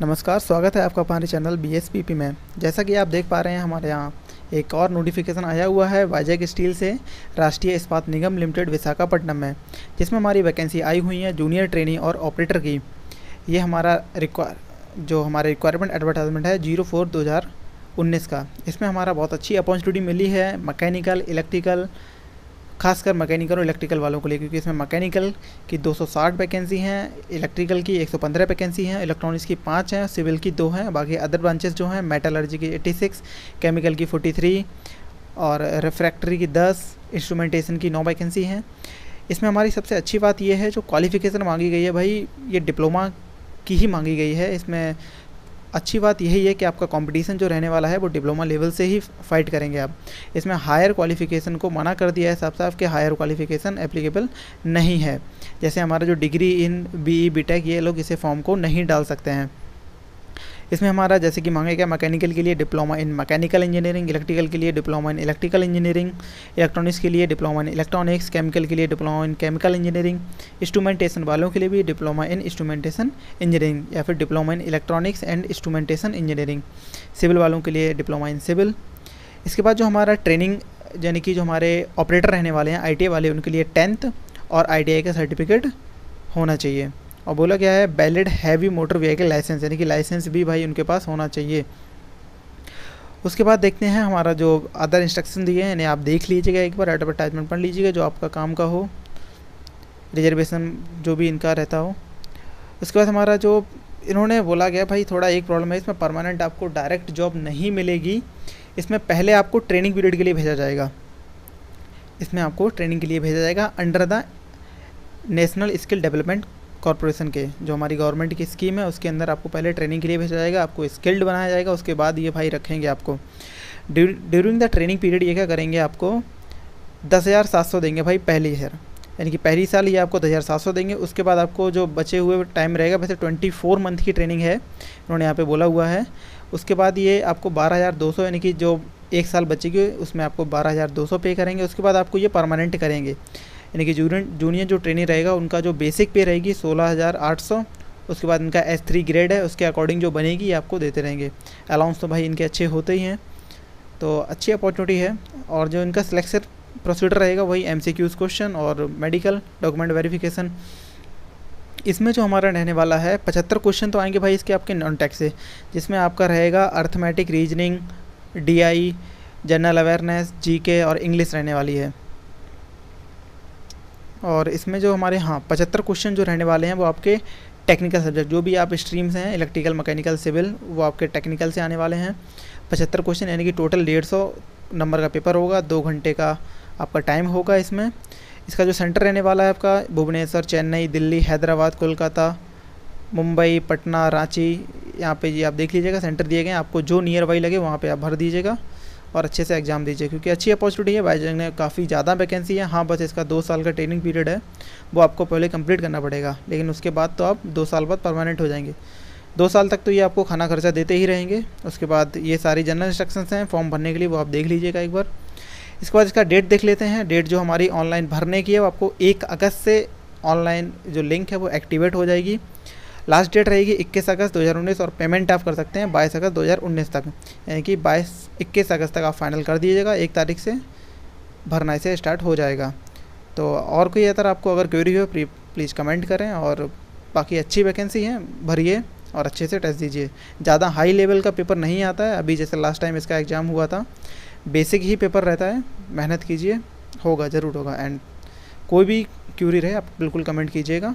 नमस्कार, स्वागत है आपका हमारे channel B S P P में। जैसा कि आप देख पा रहे हैं, हमारे यहाँ एक और नोटिफिकेशन आया हुआ है वाइजैक स्टील से, राष्ट्रीय इस्पात निगम लिमिटेड विशाखापट्टनम में, जिसमें हमारी वैकेंसी आई हुई है जूनियर ट्रेनिंग और ऑपरेटर की। ये हमारा रिक्वायर जो हमारे रिक्वायरमेंट एडवर्टाइजमेंट है ज़ीरो फोर दो हज़ार उन्नीस का। इसमें हमारा बहुत अच्छी अपॉर्चुनिटी मिली है मैकेनिकल इलेक्ट्रिकल खासकर मैकेनिकल और इलेक्ट्रिकल वालों के लिए, क्योंकि इसमें मैकेनिकल की 260 वैकेंसी हैं, इलेक्ट्रिकल की 115 वैकेंसी हैं, इलेक्ट्रॉनिक्स की पाँच हैं, सिविल की दो हैं, बाकी अदर ब्रांचेस जो हैं, मेटलर्जी की 86 केमिकल की 43 और रिफ्रैक्टरी की 10 इंस्ट्रूमेंटेशन की नौ वैकेंसी हैं। इसमें हमारी सबसे अच्छी बात यह है, जो क्वालिफिकेशन मांगी गई है भाई, ये डिप्लोमा की ही मांगी गई है। इसमें अच्छी बात यही है कि आपका कंपटीशन जो रहने वाला है, वो डिप्लोमा लेवल से ही फाइट करेंगे आप। इसमें हायर क्वालिफिकेशन को मना कर दिया है साफ़ साफ़ कि हायर क्वालिफिकेशन एप्लीकेबल नहीं है। जैसे हमारा जो degree in B E B ये लोग इसे फॉर्म को नहीं डाल सकते हैं। इसमें हमारा जैसे कि मांगे गया मैकेनिकल के लिए diploma in mechanical engineering, electrical के लिए diploma in electrical engineering, electronics के लिए डिप्लोमा इन इलेक्ट्रॉनिक्स, केमिकल के लिए diploma in chemical engineering, instrumentation वालों के लिए भी डिप्लोमा इन इंस्ट्रूमेंटेशन इंजीनियरिंग या फिर diploma in electronics and instrumentation engineering. Civil वालों के लिए डिप्लोमा इन सिविल। इसके बाद जो हमारा ट्रेनिंग, यानी कि जो हमारे ऑपरेटर रहने वाले हैं, आईटीआई वाले, उनके लिए टेंथ और आईटीआई का सर्टिफिकेट होना चाहिए। और बोला गया है valid heavy motor vehicle licence यानी कि लाइसेंस भी भाई उनके पास होना चाहिए। उसके बाद देखते हैं हमारा जो अदर इंस्ट्रक्शन दिए हैं, यानी आप देख लीजिएगा एक बार एडवर्टाइजमेंट पढ़ लीजिएगा जो आपका काम का हो रिजर्वेशन जो भी इनका रहता हो। उसके बाद हमारा जो इन्होंने बोला गया, भाई थोड़ा एक प्रॉब्लम है, इसमें परमानेंट आपको डायरेक्ट जॉब नहीं मिलेगी, इसमें पहले आपको ट्रेनिंग पीरियड के लिए भेजा जाएगा। इसमें आपको ट्रेनिंग के लिए भेजा जाएगा under the National Skill Development Corporation के, जो हमारी गवर्नमेंट की स्कीम है, उसके अंदर आपको पहले ट्रेनिंग के लिए भेजा जाएगा, आपको स्किल्ड बनाया जाएगा, उसके बाद ये भाई रखेंगे आपको। ड्यूरिंग द ट्रेनिंग पीरियड ये क्या करेंगे आपको? दस हज़ार सात सौ देंगे भाई पहली ईयर यानी कि पहली साल ये आपको दस हज़ार सात सौ देंगे, उसके बाद आपको जो बचे हुए टाइम रहेगा, वैसे ट्वेंटी फोर मंथ की ट्रेनिंग है, उन्होंने यहाँ पे बोला हुआ है। उसके बाद ये आपको बारह हज़ार दो सौ, यानी कि जो एक साल बचेगी, उसमें आपको बारह हज़ार दो सौ पे करेंगे, उसके बाद आपको ये परमानेंट करेंगे। यानी कि जूनियर जूनियर जो ट्रेनिंग रहेगा, उनका जो बेसिक पे रहेगी सोलह हज़ार आठ सौ, उसके बाद इनका एस थ्री ग्रेड है, उसके अकॉर्डिंग जो बनेगी आपको देते रहेंगे। अलाउंस तो भाई इनके अच्छे होते ही हैं। तो अच्छी अपॉर्चुनिटी है। और जो इनका सिलेक्शन प्रोसीडर रहेगा, वही एम सी क्यूज़ क्वेश्चन और मेडिकल डॉक्यूमेंट वेरिफिकेशन इसमें जो हमारा रहने वाला है, पचहत्तर क्वेश्चन तो आएँगे भाई इसके आपके नॉन टैक्स से, जिसमें आपका रहेगा arithmetic reasoning DI general awareness GK और इंग्लिश रहने वाली है। और इसमें जो हमारे हाँ पचहत्तर क्वेश्चन जो रहने वाले हैं, वो आपके टेक्निकल सब्जेक्ट जो भी आप स्ट्रीम्स हैं इलेक्ट्रिकल मैकेनिकल सिविल वो आपके टेक्निकल से आने वाले हैं। पचहत्तर क्वेश्चन यानी कि टोटल डेढ़ सौ नंबर का पेपर होगा, दो घंटे का आपका टाइम होगा इसमें। इसका जो सेंटर रहने वाला है आपका, भुवनेश्वर, चेन्नई, दिल्ली, हैदराबाद, कोलकाता, मुंबई, पटना, रांची, यहाँ पे जी आप देख लीजिएगा सेंटर दिए गए आपको जो नियर बाई लगे, वहाँ पे आप भर दीजिएगा। और अच्छे से एग्ज़ाम दीजिए, क्योंकि अच्छी अपॉर्चुनिटी है बाईजंग ने काफ़ी ज़्यादा वैकेंसी है। हाँ बस इसका दो साल का ट्रेनिंग पीरियड है, वो आपको पहले कंप्लीट करना पड़ेगा, लेकिन उसके बाद तो आप दो साल बाद परमानेंट हो जाएँगे। दो साल तक तो ये आपको खाना खर्चा देते ही रहेंगे, उसके बाद ये सारी जनरल इंस्ट्रक्शंस हैं फॉर्म भरने के लिए वो आप देख लीजिएगा एक बार। इसके बाद इसका डेट देख लेते हैं डेट जो हमारी ऑनलाइन भरने की है, वो आपको एक अगस्त से ऑनलाइन जो लिंक है, वो एक्टिवेट हो जाएगी। लास्ट डेट रहेगी इक्कीस अगस्त 2019 और पेमेंट आप कर सकते हैं बाईस अगस्त 2019 तक। यानी कि बाईस, इक्कीस अगस्त तक आप फाइनल कर दीजिएगा, एक तारीख से भरना इसे स्टार्ट हो जाएगा। तो और कोई अतर आपको अगर क्वेरी हो प्लीज़ कमेंट करें और बाकी अच्छी वैकेंसी है, भरिए और अच्छे से टेस्ट दीजिए। ज़्यादा हाई लेवल का पेपर नहीं आता है, अभी जैसे लास्ट टाइम इसका एग्ज़ाम हुआ था बेसिक ही पेपर रहता है, मेहनत कीजिए, होगा, ज़रूर होगा। एंड कोई भी क्यूरी रहे, आप बिल्कुल कमेंट कीजिएगा।